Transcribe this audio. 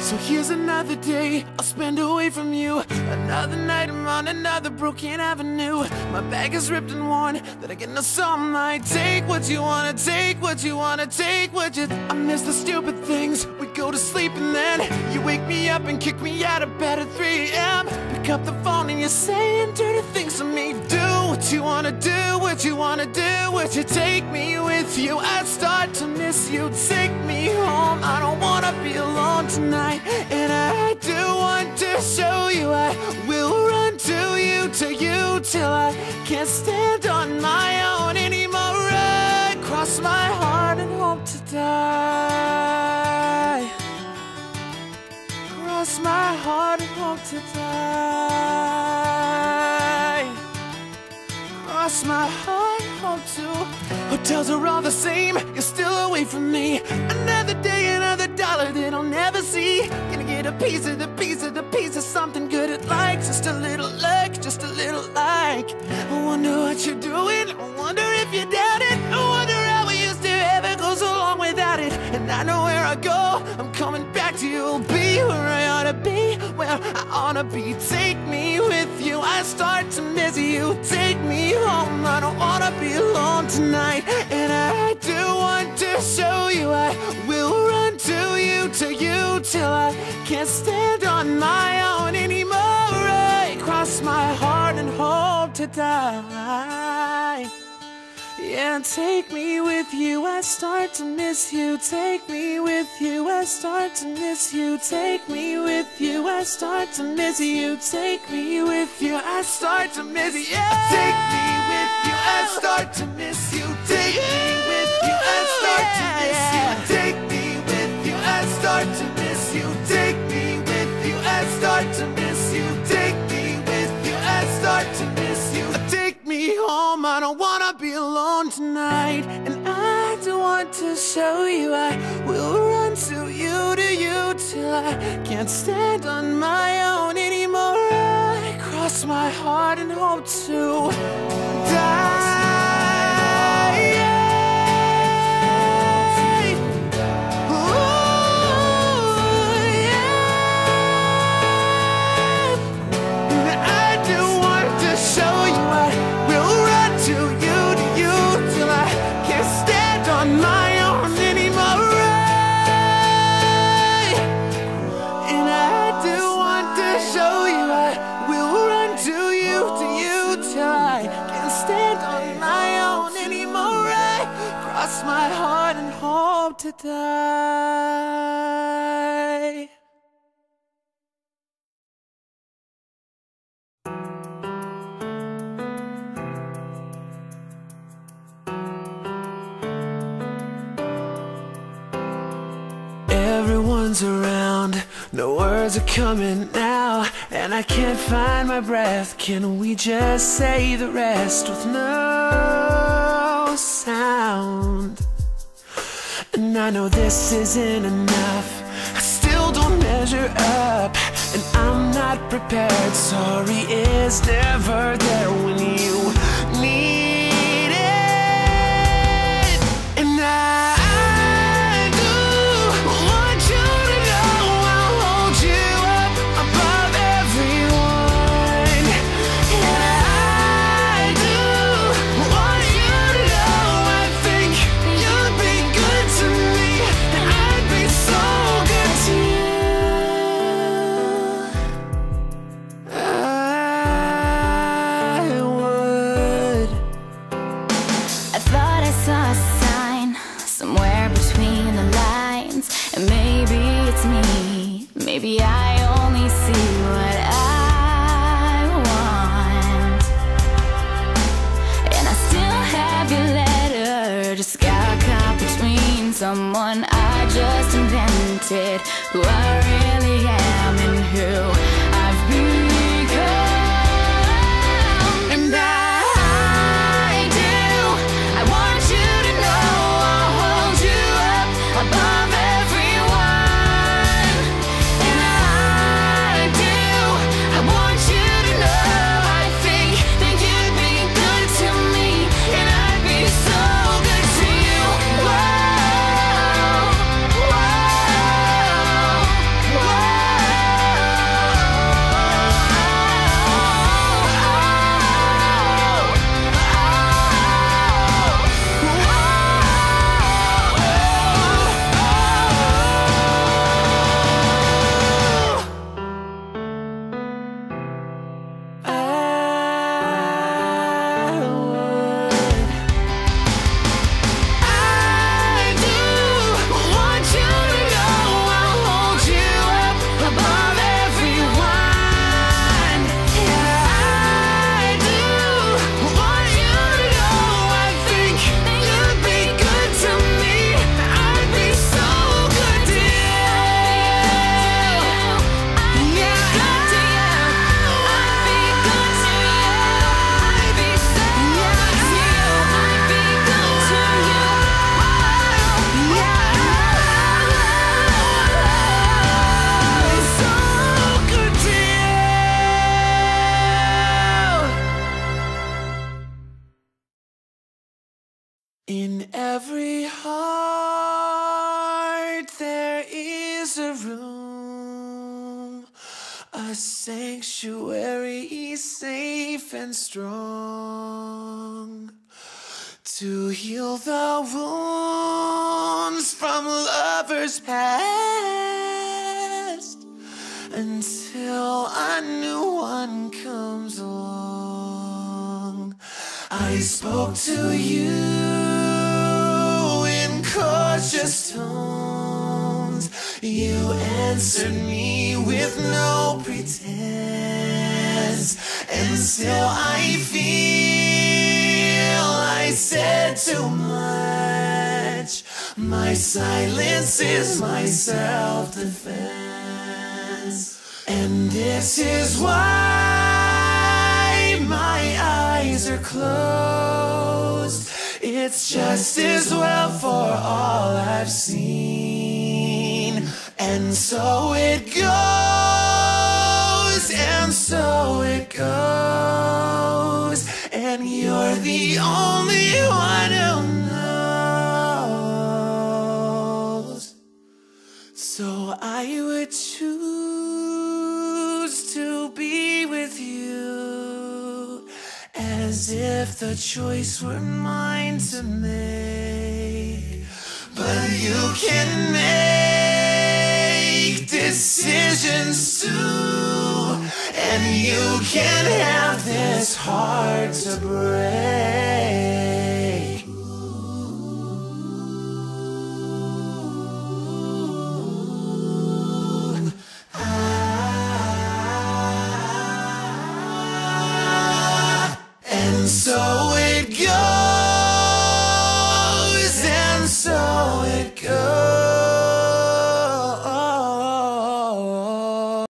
So here's another day I'll spend away from you. Another night I'm on another broken avenue. My bag is ripped and worn, that I get no sunlight. Take what you wanna, take what you wanna, take what you. I miss the stupid things. We go to sleep and then you wake me up and kick me out of bed at 3 a.m. Pick up the phone and you're saying dirty things to me. Do what you wanna do, what you wanna do, what you take me with you. I start to miss you. Take me home. I don't wanna be alone tonight. And I do want to show you I will run to you, to you till I can't stand on my own anymore. I cross my heart and hope to die. To die. Cross my heart hope to. Hotels are all the same, you're still away from me. Another day, another dollar that I'll never see. Gonna get a piece of the piece of the piece of something good it likes. Just a little luck, just a little like. I wonder what you're doing. I wonder if you doubt it. I wonder how we used to ever go so long without it. And I know where I go. To be. Take me with you. I start to miss you. Take me home. I don't wanna be alone tonight. And I do want to show you. I will run to you, to you till I can't stand on my own anymore. I cross my heart and hope to die. Yeah, take me with you. I start to miss you. Take me with you. I start to miss you. Take me with you. I start to miss you. Take me with you. I start to miss you. Take me with you. I start to miss you. Take me with you. I start to miss you. Take me with you. I start to miss you. Take me with you. I start to miss you. Take me with you. I start to miss you. Take me home. I don't wanna tonight. And I don't want to show you I will run to you, to you till I can't stand on my own anymore. I cross my heart and hope to die. I can't stand on my own anymore. I cross my heart and hope to die. Everyone's around, no words are coming now, and I can't find my breath. Can we just say the rest with no sound? And I know this isn't enough. I still don't measure up, and I'm not prepared. Sorry is never there when you Maybe I only see what I want, and I still have your letter. Just got caught between someone I just invented, who I really am, and who I've become. In every heart there is a room, a sanctuary safe and strong to heal the wounds from lovers past until a new one comes along. I spoke to you You answered me with no pretense, and still I feel I said too much. My silence is my self-defense, and this is why my eyes are closed. It's just as well for all I've seen. And so it goes, and so it goes. And you're the only one who knows. So I would choose to be with you as if the choice were mine to make. But you can make you can have this heart to break.